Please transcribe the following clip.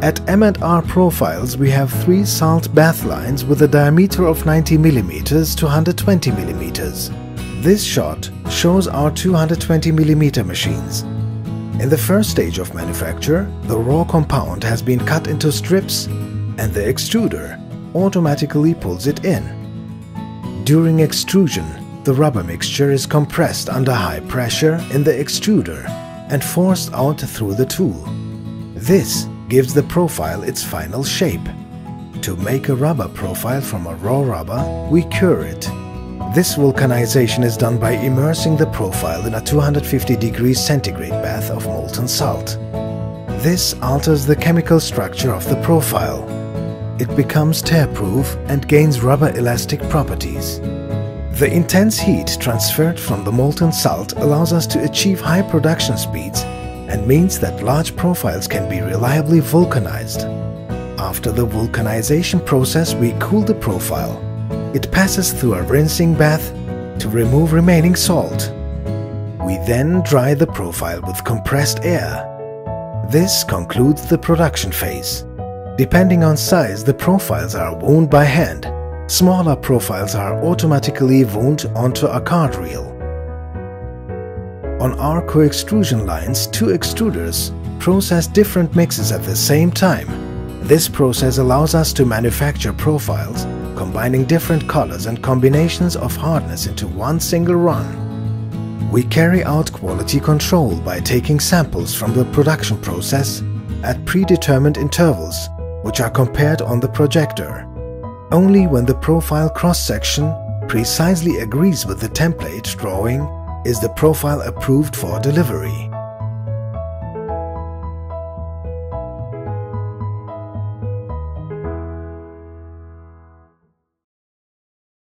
At M&R Profiles we have three salt bath lines with a diameter of 90 mm to 120 mm. This shot shows our 220 mm machines. In the first stage of manufacture, the raw compound has been cut into strips and the extruder automatically pulls it in. During extrusion, the rubber mixture is compressed under high pressure in the extruder and forced out through the tool. This gives the profile its final shape. To make a rubber profile from a raw rubber, we cure it. This vulcanization is done by immersing the profile in a 250 degrees centigrade bath of molten salt. This alters the chemical structure of the profile. It becomes tear-proof and gains rubber elastic properties. The intense heat transferred from the molten salt allows us to achieve high production speeds and means that large profiles can be reliably vulcanized. After the vulcanization process, we cool the profile. It passes through a rinsing bath to remove remaining salt. We then dry the profile with compressed air. This concludes the production phase. Depending on size, the profiles are wound by hand. Smaller profiles are automatically wound onto a card reel. On our co-extrusion lines, two extruders process different mixes at the same time. This process allows us to manufacture profiles, combining different colors and combinations of hardness into one single run. We carry out quality control by taking samples from the production process at predetermined intervals, which are compared on the projector. Only when the profile cross-section precisely agrees with the template drawing is the profile approved for delivery.